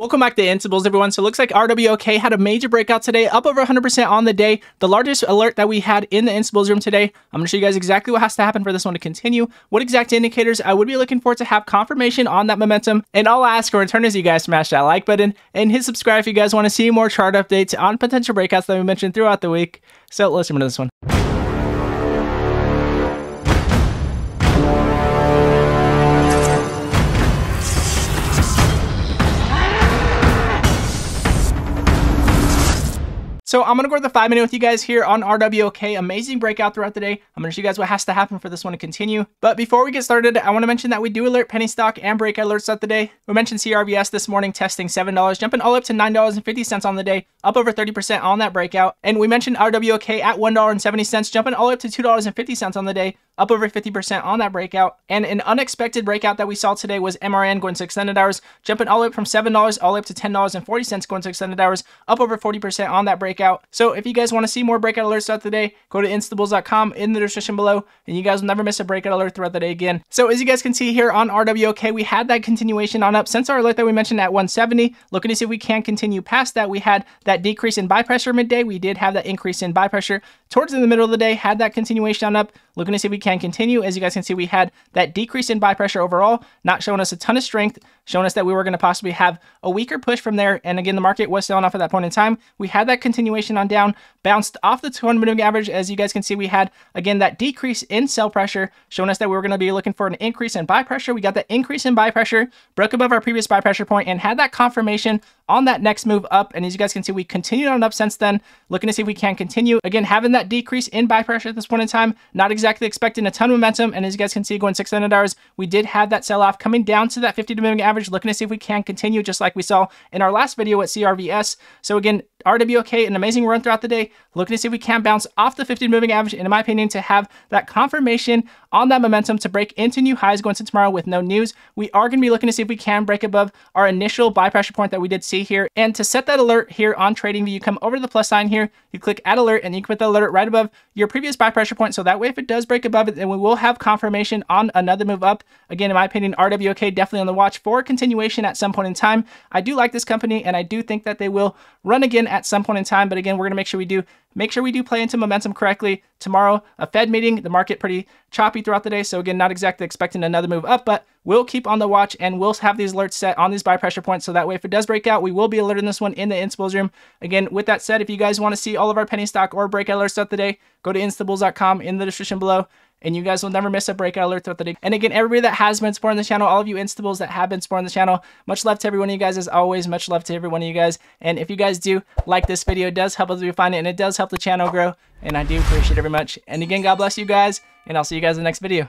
Welcome back to InstaBulls, everyone. So it looks like RWLK had a major breakout today, up over 100% on the day. The largest alert that we had in the InstaBulls room today. I'm going to show you guys exactly what has to happen for this one to continue, what exact indicators I would be looking for to have confirmation on that momentum. And all I ask in return is you guys smash that like button and hit subscribe if you guys want to see more chart updates on potential breakouts that we mentioned throughout the week. So let's move to this one. So I'm to go to the five minute with you guys here on RWLK. Amazing breakout throughout the day. I'm to show you guys what has to happen for this one to continue. But before we get started, I want to mention that we do alert penny stock and breakout alerts throughout the day. We mentioned CRVS this morning testing $7, jumping all up to $9.50 on the day, up over 30% on that breakout. And we mentioned RWLK at $1.70, jumping all up to $2.50 on the day, up over 50% on that breakout. And an unexpected breakout that we saw today was MRN going to extended hours, jumping all the way up from $7 all the way up to $10.40 going to extended hours, up over 40% on that breakout. So if you guys want to see more breakout alerts throughout the day, go to instabulls.com in the description below, and you guys will never miss a breakout alert throughout the day again. So as you guys can see here on RWLK, we had that continuation on up since our alert that we mentioned at 170. Looking to see if we can continue past that. We had that decrease in buy pressure midday. We did have that increase in buy pressure towards in the middle of the day, had that continuation on up. Looking to see if we can continue. As you guys can see, we had that decrease in buy pressure overall, not showing us a ton of strength, showing us that we were going to possibly have a weaker push from there. And again, the market was selling off at that point in time. We had that continuation on down, bounced off the 200 moving average. As you guys can see, we had, again, that decrease in sell pressure, showing us that we were going to be looking for an increase in buy pressure. We got that increase in buy pressure, broke above our previous buy pressure point, and had that confirmation on that next move up. And as you guys can see, we continued on up since then, looking to see if we can continue. Again, having that decrease in buy pressure at this point in time, not exactly expecting a ton of momentum. And as you guys can see, going 600 hours, we did have that sell off coming down to that 50 to moving average, looking to see if we can continue just like we saw in our last video at CRVS. So again, RWLK, an amazing run throughout the day. Looking to see if we can bounce off the 50 moving average, and in my opinion, to have that confirmation on that momentum to break into new highs going to tomorrow with no news. We are going to be looking to see if we can break above our initial buy pressure point that we did see here. And to set that alert here on TradingView, you come over to the plus sign here, you click add alert, and you can put the alert right above your previous buy pressure point. So that way, if it does break above it, then we will have confirmation on another move up. Again, in my opinion, RWLK definitely on the watch for continuation at some point in time. I do like this company, and I do think that they will run again at some point in time. But again, we're going to make sure we do make sure we do play into momentum correctly. Tomorrow, a Fed meeting, the market pretty choppy throughout the day. So again, not exactly expecting another move up, but we'll keep on the watch and we'll have these alerts set on these buy pressure points. So that way, if it does break out, we will be alerting this one in the InstaBulls room. Again, with that said, if you guys want to see all of our penny stock or breakout alerts throughout the day, go to instabulls.com in the description below and you guys will never miss a breakout alert throughout the day. And again, everybody that has been supporting the channel, all of you InstaBulls that have been supporting the channel, much love to every one of you guys as always. Much love to every one of you guys. And if you guys do like this video, it does help us find it and it does help the channel grow. And I do appreciate it very much. And again, God bless you guys, and I'll see you guys in the next video.